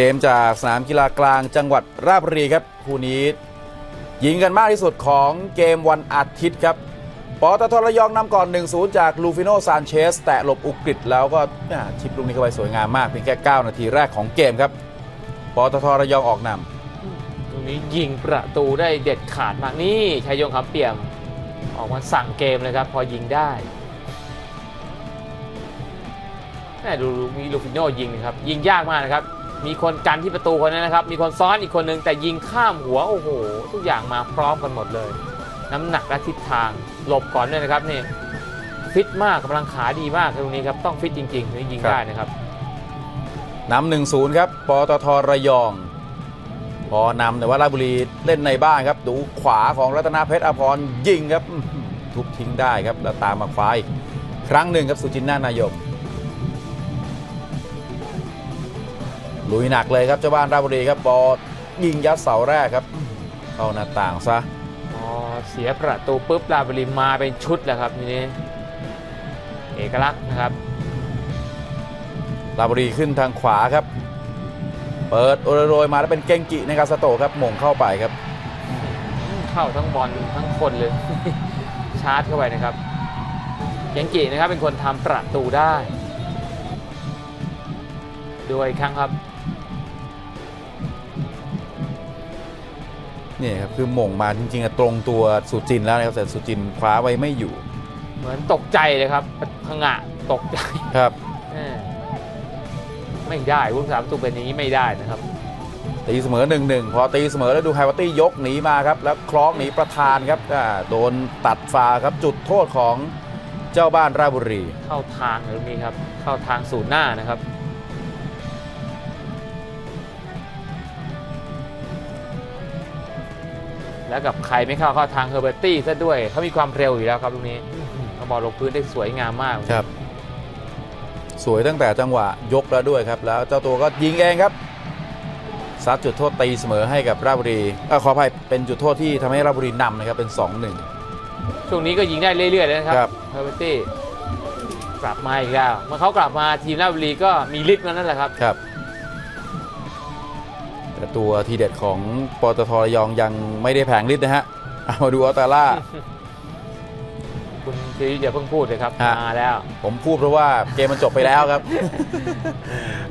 เกมจากสนามกีฬากลางจังหวัดราชบุรีครับคู่นี้ยิงกันมากที่สุดของเกมวันอาทิตย์ครับปตทระยองนำก่อน 1-0 จากลูฟิโนซานเชส แตะหลบอุกฤษแล้วก็ชิปลูกนี้เข้าไปสวยงามมากเพียงแค่ 9 นาทีแรกของเกมครับปตทระยองออกนำตรงนี้ยิงประตูได้เด็ดขาดมากนี่ชัยยงคำเปี่ยม ออกมาสั่งเกมเลยครับ พอยิงได้แม่ดูมีลูฟิโนยิงครับ ยิงยากมากนะครับ มีคนกันที่ประตูคนนั้นนะครับ มีคนซ้อนอีกคนนึงแต่ยิงข้ามหัวโอ้โห ทุกอย่างมาพร้อมกันหมดเลย น้ำหนักและทิศทางหลบก่อนด้วยนะครับนี่ฟิตมากกำลังขาดีมากตรงนี้ครับต้องฟิตจริงๆถึงยิงได้นะครับนำหนึ่งศูนย์ครับปตทระยอง พอนำแต่ว่าราชบุรีเล่นในบ้านครับ ดูขวาของรัตนาเพชรอภรยิงครับทุบทิ้งได้ครับแล้วตามมาคว้าอีกครั้งหนึ่งครับสุจินนานายม ลุยหนักเลยครับเจ้าบ้านราชบุรีครับบอลยิงยัดเสาแรกครับ เข้าหน้าต่างซะพอเสียประตูปุ๊บลาบริมมาเป็นชุดแล้วครับทีนี้ เอกลักษณ์นะครับราชบุรีขึ้นทางขวาครับ เปิดโรยๆมาแล้วเป็นเกงกิในกาสโตะครับหม่งเข้าไปครับ เข้าทั้งบอลทั้งคนเลย ชาร์จเข้าไปนะครับยังกินะครับเป็นคนทำประตูได้ด้วยอีกครั้งครับ นี่ครับคือหม่งมาจริงๆอะตรงตัวสุจินแล้วนะครับแต่สุจินคว้าไว้ไม่อยู่ เหมือนตกใจเลยครับพังะตกใจครับแม่ไม่ได้วุ้นสามประตูเป็นอย่างนี้ไม่ได้นะครับตีเสมอ1นหนึ่งพอตีเสมอแล้วดูไฮวัตตี้ยกหนีมาครับแล้วคล้องหนีประธานครับอ่าโดนตัดฟาครับจุดโทษของเจ้าบ้านราชบุรี เข้าทางตรงนี้ครับ เข้าทางศูนย์หน้านะครับ แล้วกับใครไม่เข้าเข้าทางเฮอร์เบอร์ตี้ซะด้วยเขามีความเร็วอยู่แล้วครับตรงนี้เขาบอลลงพื้นได้สวยงามมากครับ สวยตั้งแต่จังหวะยกแล้วด้วยครับ แล้วเจ้าตัวก็ยิงเองครับซัดจุดโทษตีเสมอให้กับราชบุรีเออขออภัยเป็นจุดโทษที่ทำให้ราชบุรีนำนะครับเป็น 2-1 ช่วงนี้ก็ยิงได้เรื่อยๆเลยนะคครัรับเฮอร์เบอร์ตี้กลับมาอีกแล้ว เมื่อเขากลับมาทีมราชบุรีก็มีฤทธิ์มานั่นแหละครับครับ แต่ตัวทีเด็ดของปตทระยองยังไม่ได้แผลงฤทธิ์นะฮะเอามาดูอัลตาล่า คุณธีรยุทธ์อย่าเพิ่งพูดเลยครับฮะ มาแล้ว ผมพูดเพราะว่าเกมมันจบไปแล้วครับ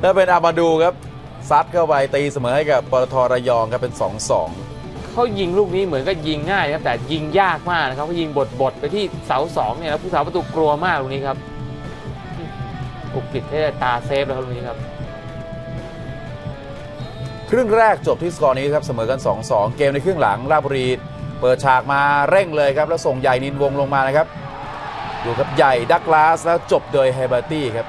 แล้วเป็นอามาดูครับซัดเข้าไปตีเสมอให้กับปตทระยองครับเป็น 2-2 เขายิงลูกนี้เหมือนก็ยิงง่ายนะครับแต่ยิงยากมากนะครับเขายิงบดบดๆไปที่เสาสองเนี่ยแล้วผู้สาประตูกลัวมากตรงนี้ครับอุกฤษให้ตาเซฟแล้วครับตรงนี้ครับ ครึ่งแรกจบที่สกอร์นี้ครับเสมอกัน 2-2 เกมในครึ่งหลังราชบุรี เปิดฉากมาเร่งเลยครับ แล้วส่งใหญ่นินวงลงมานะครับดูครับใหญ่ดักลาสแล้วจบโดยเฮเบอร์ตี้ครับ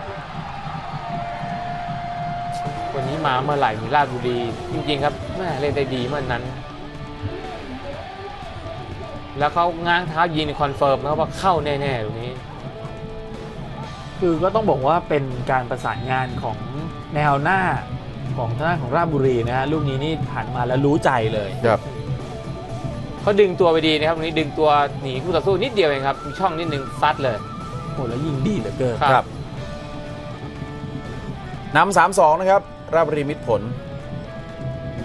วันนี้มาเมื่อไหร่มีราชบุรีจริงๆครับแม่เล่นได้ดีเมื่อนั้น แล้วเขาง้างเท้ายิงใน confirm แล้วว่าเข้าแน่ๆตรงนี้ คือก็ต้องบอกว่าเป็นการประสานงานของแนวหน้า ของทางด้านของราชบุรีนะฮะลูกนี้นี่ผ่านมาแล้วรู้ใจเลยครับเขาดึงตัวไปดีนะครับตรงนี้ดึงตัวหนีคู่ต่อสู้นิดเดียวเองครับมีช่องนิดนึงซัดเลยโอ้แล้วยิงดีเหลือเกินครับครับนำสามสองนะครับ ราชบุรีมิตรผล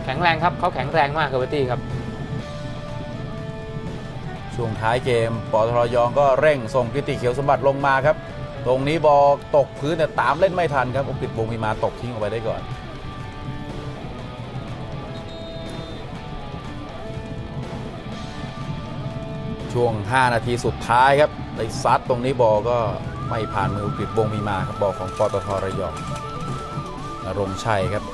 แข็งแรงครับเขาแข็งแรงมากครับเบอร์ตี้ครับ ช่วงท้ายเกมปตทระยองก็เร่งส่งกิติเขียวสมบัติลงมาครับ ตรงนี้บอลตกพื้นแต่ตามเล่นไม่ทันครับอุกฤษวงศ์มีมาตกทิ้งออกไปได้ก่อน ช่วง 5 นาทีสุดท้ายครับได้ซัดตรงนี้บอก็ไม่ผ่านมืออุกฤษวงมีมาครับบอของปตทระยองนรงชัยครับ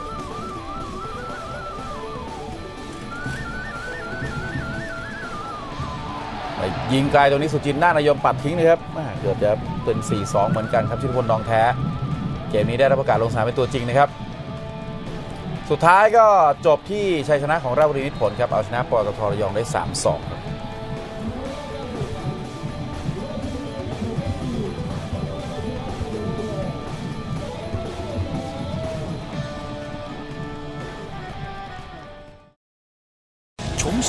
ยิงไกลตรงนี้สุจินต์น่านายมปัดทิ้งนะครับเกือบจะเป็น 4-2 เหมือนกันครับชิตพลดองแท้ เกมนี้ได้รับประกาศลงสนามเป็นตัวจริงนะครับ สุดท้ายก็จบที่ชัยชนะของราชบุรีมิตผลครับ เอาชนะปตทระยองได้ 3-2ครับ